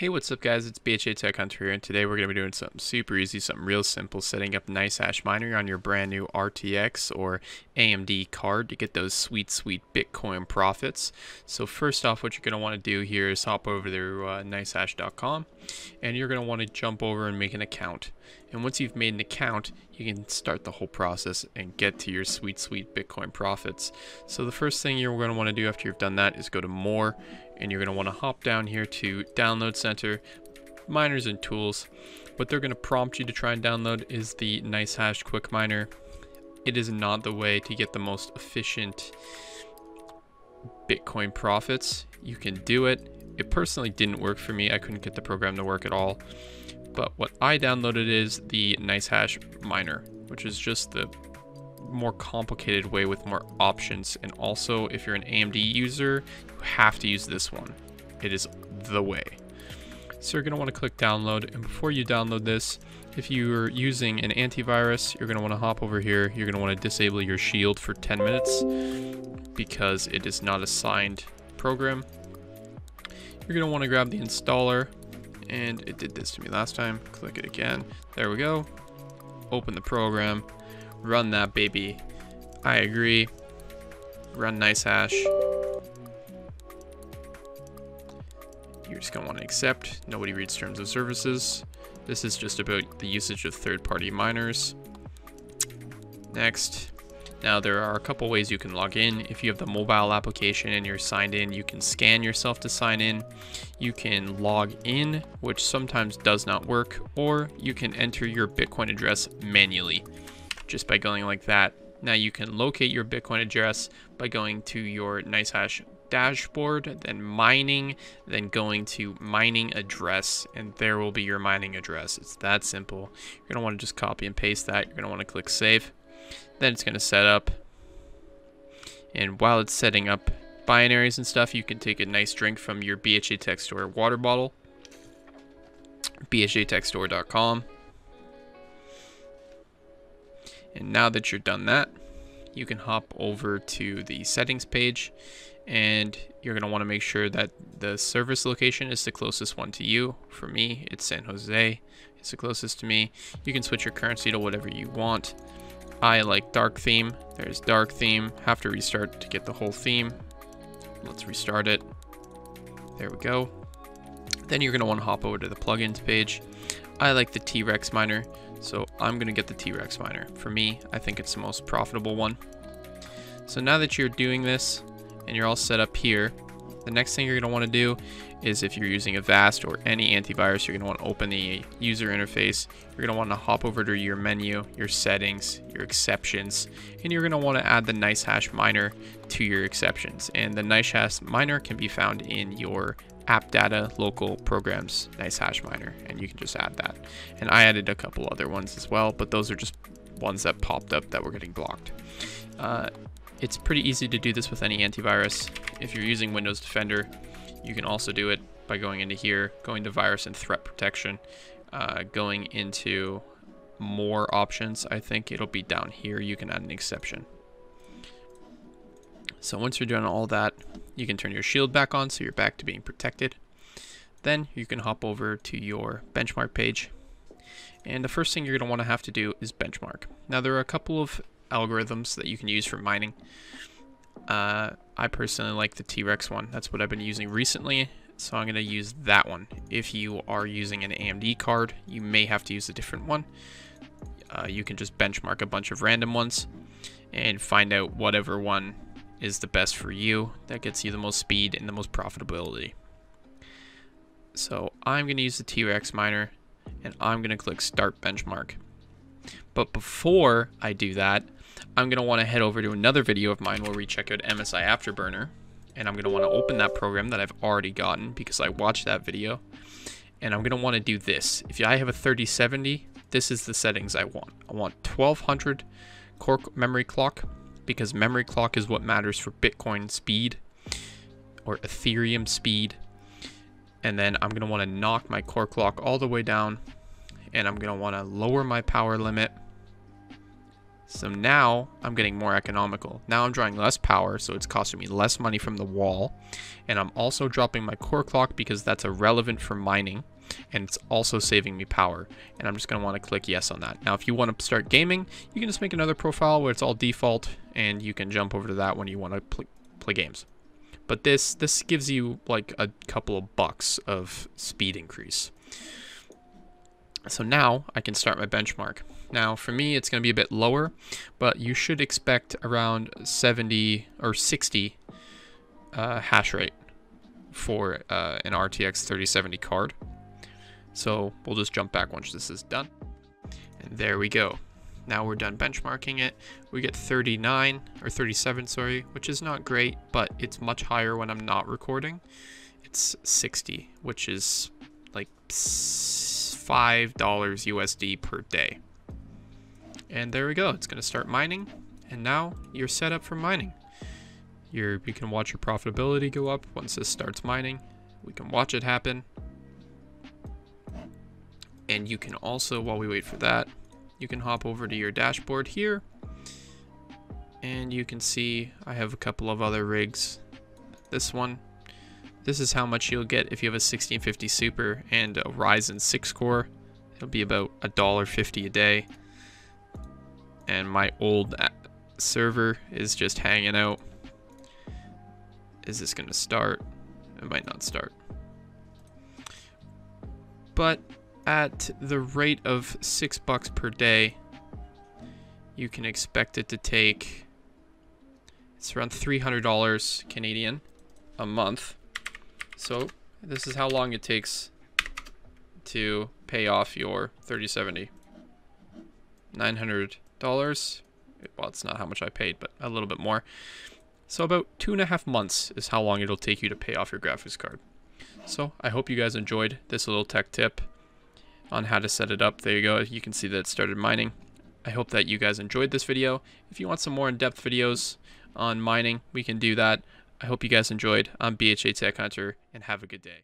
Hey, what's up guys? It's BHA Tech Hunter here, and today we're going to be doing something super easy, something real simple, setting up NiceHash Miner on your brand new RTX or AMD card to get those sweet, sweet Bitcoin profits. So first off, what you're going to want to do here is hop over to uh, nicehash.com, and you're going to want to jump over and make an account. And once you've made an account, you can start the whole process and get to your sweet, sweet Bitcoin profits. So the first thing you're going to want to do after you've done that is go to more, and you're going to want to hop down here to Download Center, Miners and Tools. What they're going to prompt you to try and download is the NiceHash Quick Miner. It is not the way to get the most efficient Bitcoin profits. You can do it. It personally didn't work for me. I couldn't get the program to work at all. But what I downloaded is the NiceHash Miner, which is just the more complicated way with more options. And also, if you're an AMD user, you have to use this one. It is the way. So you're going to want to click download. And before you download this, if you're using an antivirus, you're going to want to hop over here. You're going to want to disable your shield for 10 minutes because it is not a signed program. You're going to want to grab the installer and it did this to me last time. Click it again. There we go. Open the program. Run that baby. I agree. Run nice hash. You're just to want to accept. Nobody reads terms of services. This is just about the usage of third-party miners. Next. Now there are a couple ways you can log in. If you have the mobile application and you're signed in, you can scan yourself to sign in. You can log in, which sometimes does not work, or you can enter your Bitcoin address manually just by going like that. Now you can locate your Bitcoin address by going to your NiceHash dashboard, then mining, then going to mining address, and there will be your mining address. It's that simple. You're want to just copy and paste that. You're want to click save. Then it's going to set up. And while it's setting up binaries and stuff, you can take a nice drink from your BHA Tech Store water bottle. BHATechStore.com. And now that you're done that, you can hop over to the settings page and you're going to want to make sure that the service location is the closest one to you. For me, it's San Jose. It's the closest to me. You can switch your currency to whatever you want. I like dark theme. There's dark theme. Have to restart to get the whole theme. Let's restart it. There we go. Then you're going to want to hop over to the plugins page. I like the T-Rex miner, so I'm going to get the T-Rex miner. For me, I think it's the most profitable one. So now that you're doing this and you're all set up here, the next thing you're going to want to do is if you're using Avast or any antivirus, you're going to want to open the user interface. You're going to want to hop over to your menu, your settings, your exceptions, and you're going to want to add the NiceHash miner to your exceptions. And the NiceHash miner can be found in your app data local programs nice hash miner, and you can just add that. And I added a couple other ones as well, but those are just ones that popped up that were getting blocked. Uh, it's pretty easy to do this with any antivirus. If you're using Windows Defender, you can also do it by going into here, going to virus and threat protection, uh, going into more options. I think it'll be down here. You can add an exception. So once you're doing all that, you can turn your shield back on so you're back to being protected. Then you can hop over to your benchmark page. And the first thing you're going to want to have to do is benchmark. Now there are a couple of algorithms that you can use for mining. Uh, I personally like the T-Rex one. That's what I've been using recently. So I'm going to use that one. If you are using an AMD card, you may have to use a different one. Uh, you can just benchmark a bunch of random ones and find out whatever one is the best for you. That gets you the most speed and the most profitability. So I'm going to use the T-Rex miner and I'm going to click start benchmark. But before I do that, I'm going to want to head over to another video of mine where we check out MSI Afterburner. And I'm going to want to open that program that I've already gotten because I watched that video. And I'm going to want to do this. If I have a 3070, this is the settings I want. I want 1200 core memory clock because memory clock is what matters for Bitcoin speed or Ethereum speed. And then I'm going to want to knock my core clock all the way down and I'm going to want to lower my power limit So now I'm getting more economical. Now I'm drawing less power, so it's costing me less money from the wall. And I'm also dropping my core clock because that's irrelevant for mining. And it's also saving me power. And I'm just going to want to click yes on that. Now, if you want to start gaming, you can just make another profile where it's all default. And you can jump over to that when you want to pl play games. But this, this gives you like a couple of bucks of speed increase. So now I can start my benchmark. Now for me it's going to be a bit lower, but you should expect around 70 or 60 uh, hash rate for uh, an RTX 3070 card. So we'll just jump back once this is done. And there we go. Now we're done benchmarking it. We get 39 or 37, sorry, which is not great, but it's much higher when I'm not recording. It's 60, which is like $5 USD per day. And there we go. It's going to start mining. And now you're set up for mining. You're, you can watch your profitability go up once this starts mining. We can watch it happen. And you can also, while we wait for that, you can hop over to your dashboard here. And you can see I have a couple of other rigs. This one this is how much you'll get if you have a 1650 Super and a Ryzen 6 core. It'll be about a dollar fifty a day. And my old server is just hanging out. Is this going to start? It might not start. But at the rate of six bucks per day, you can expect it to take it's around $300 Canadian a month so this is how long it takes to pay off your 3070. $900. Well, it's not how much I paid, but a little bit more. So about two and a half months is how long it'll take you to pay off your graphics card. So I hope you guys enjoyed this little tech tip on how to set it up. There you go. You can see that it started mining. I hope that you guys enjoyed this video. If you want some more in-depth videos on mining, we can do that. I hope you guys enjoyed. I'm BHA Tech Hunter, and have a good day.